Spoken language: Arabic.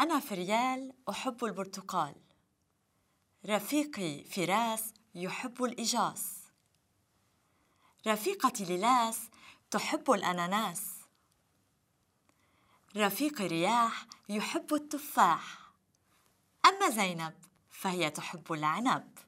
أنا فريال أحب البرتقال. رفيقي فراس يحب الإجاص رفيقتي ليلاس تحب الأناناس. رفيقي رياح يحب التفاح. أما زينب فهي تحب العنب.